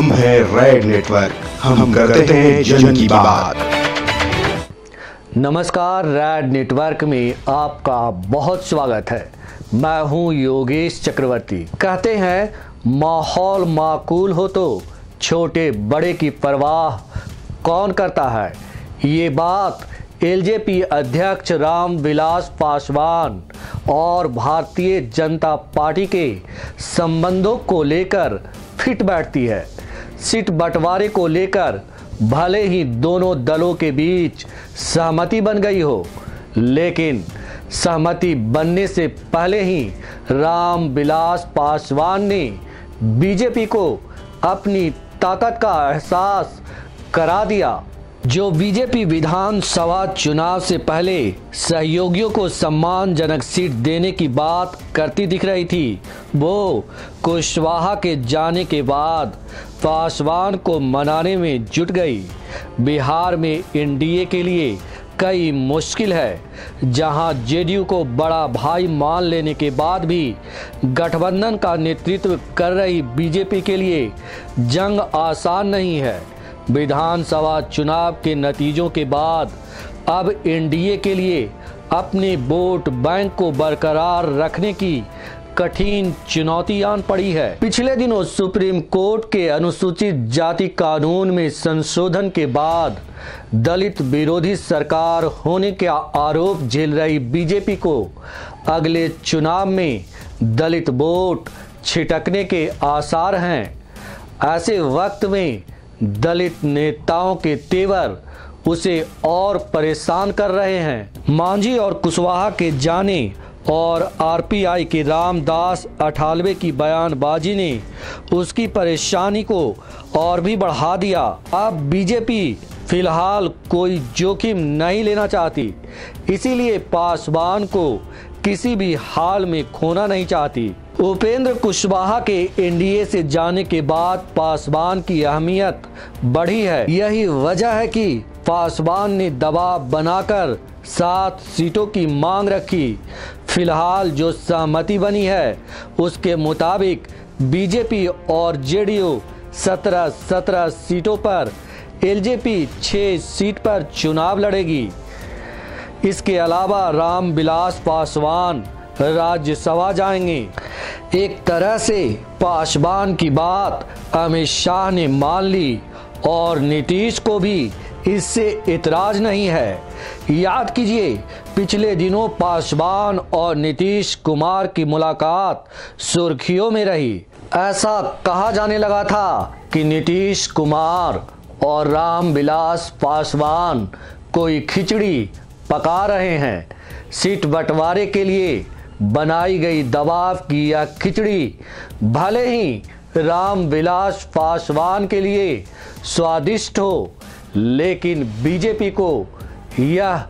हम हैं red network हम करते हैं जन की बात नमस्कार रैड नेटवर्क में आपका बहुत स्वागत है। मैं हूँ योगेश चक्रवर्ती। कहते हैं माहौल माकूल हो तो छोटे बड़े की परवाह कौन करता है? ये बात एलजेपी अध्यक्ष राम विलास पासवान और भारतीय जनता पार्टी के संबंधों को लेकर फिट बैठती है। सीट बंटवारे को लेकर भले ही दोनों दलों के बीच सहमति बन गई हो, लेकिन सहमति बनने से पहले ही राम विलास पासवान ने बीजेपी को अपनी ताकत का एहसास करा दिया। जो बीजेपी विधानसभा चुनाव से पहले सहयोगियों को सम्मानजनक सीट देने की बात करती दिख रही थी, वो कुशवाहा के जाने के बाद पासवान को मनाने में जुट गई। बिहार में एनडीए के लिए कई मुश्किल है, जहाँ जेडीयू को बड़ा भाई मान लेने के बाद भी गठबंधन का नेतृत्व कर रही बीजेपी के लिए जंग आसान नहीं है। विधानसभा चुनाव के नतीजों के बाद अब एनडीए के लिए अपने वोट बैंक को बरकरार रखने की कठिन चुनौती आन पड़ी है। पिछले दिनों सुप्रीम कोर्ट के अनुसूचित जाति कानून में संशोधन के बाद दलित विरोधी सरकार होने के आरोप झेल रही बीजेपी को अगले चुनाव में दलित वोट छिटकने के आसार हैं। ऐसे वक्त में दलित नेताओं के तेवर उसे और परेशान कर रहे हैं। मांझी और कुशवाहा के जाने और आरपीआई के रामदास अठालवे की बयानबाजी ने उसकी परेशानी को और भी बढ़ा दिया। अब बीजेपी फ़िलहाल कोई जोखिम नहीं लेना चाहती, इसीलिए पासवान को किसी भी हाल में खोना नहीं चाहती। उपेंद्र कुशवाहा के एनडीए से जाने के बाद पासवान की अहमियत बढ़ी है। यही वजह है कि पासवान ने दबाव बनाकर सात सीटों की मांग रखी। फ़िलहाल जो सहमति बनी है, उसके मुताबिक बीजेपी और जेडीयू सत्रह सत्रह सीटों पर, एलजेपी छः सीट पर चुनाव लड़ेगी। इसके अलावा राम बिलास पासवान राज्यसभा जाएँगे। एक तरह से पासवान की बात अमित शाह ने मान ली और नीतीश को भी इससे इतराज नहीं है। याद कीजिए, पिछले दिनों पासवान और नीतीश कुमार की मुलाकात सुर्खियों में रही। ऐसा कहा जाने लगा था कि नीतीश कुमार और राम विलास पासवान कोई खिचड़ी पका रहे हैं। सीट बंटवारे के लिए बनाई गई दबाव की यह खिचड़ी, भले ही राम विलास पासवान के लिए स्वादिष्ट हो, लेकिन बीजेपी को यह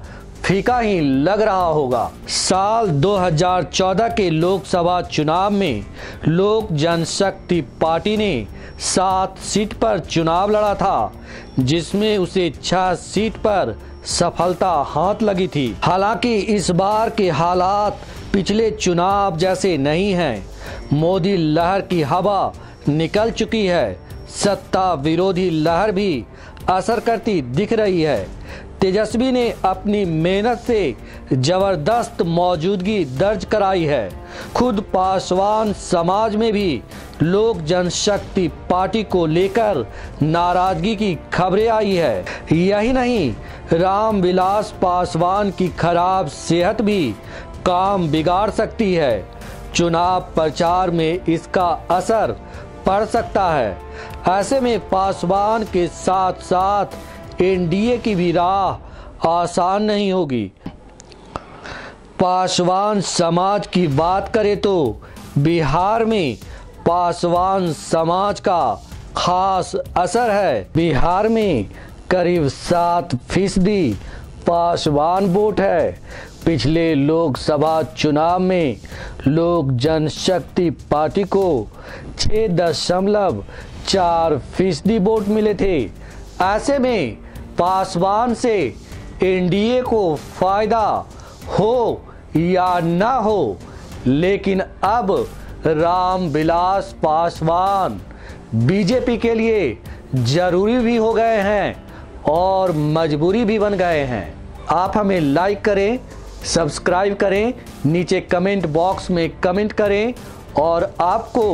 फीका ही लग रहा होगा। साल 2014 के लोकसभा चुनाव में लोक जनशक्ति पार्टी ने सात सीट पर चुनाव लड़ा था, जिसमें उसे छह सीट पर सफलता हाथ लगी थी। हालाँकि इस बार के हालात पिछले चुनाव जैसे नहीं हैं। मोदी लहर की हवा निकल चुकी है। सत्ता विरोधी लहर भी असर करती दिख रही है। तेजस्वी ने अपनी मेहनत से ज़बरदस्त मौजूदगी दर्ज कराई है। खुद पासवान समाज में भी लोक जनशक्ति पार्टी को लेकर नाराज़गी की खबरें आई है। यही नहीं राम विलास पासवान की खराब सेहत भी काम बिगाड़ सकती है। चुनाव प्रचार में इसका असर पड़ सकता है। ऐसे में पासवान के साथ साथ एनडीए की भी राह आसान नहीं होगी। पासवान समाज की बात करें तो बिहार में पासवान समाज का खास असर है। बिहार में करीब सात फ़ीसदी पासवान वोट है। पिछले लोकसभा चुनाव में लोक जनशक्ति पार्टी को छः दशमलव चार फ़ीसदी वोट मिले थे। ऐसे में पासवान से एनडीए को फ़ायदा हो या ना हो, लेकिन अब राम विलास पासवान बीजेपी के लिए ज़रूरी भी हो गए हैं और मजबूरी भी बन गए हैं। आप हमें लाइक करें सब्सक्राइब करें, नीचे कमेंट बॉक्स में कमेंट करें और आपको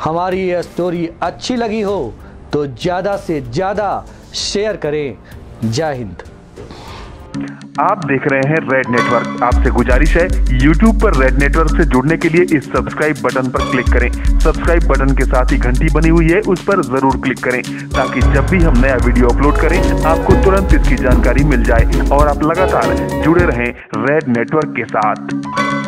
हमारी यह स्टोरी अच्छी लगी हो तो ज़्यादा से ज़्यादा शेयर करें। जय हिंद। आप देख रहे हैं रेड नेटवर्क आपसे गुजारिश है, YouTube पर रेड नेटवर्क से जुड़ने के लिए इस सब्सक्राइब बटन पर क्लिक करें। सब्सक्राइब बटन के साथ ही घंटी बनी हुई है, उस पर ज़रूर क्लिक करें, ताकि जब भी हम नया वीडियो अपलोड करें, आपको तुरंत इसकी जानकारी मिल जाए और आप लगातार जुड़े रहें रेड नेटवर्क के साथ।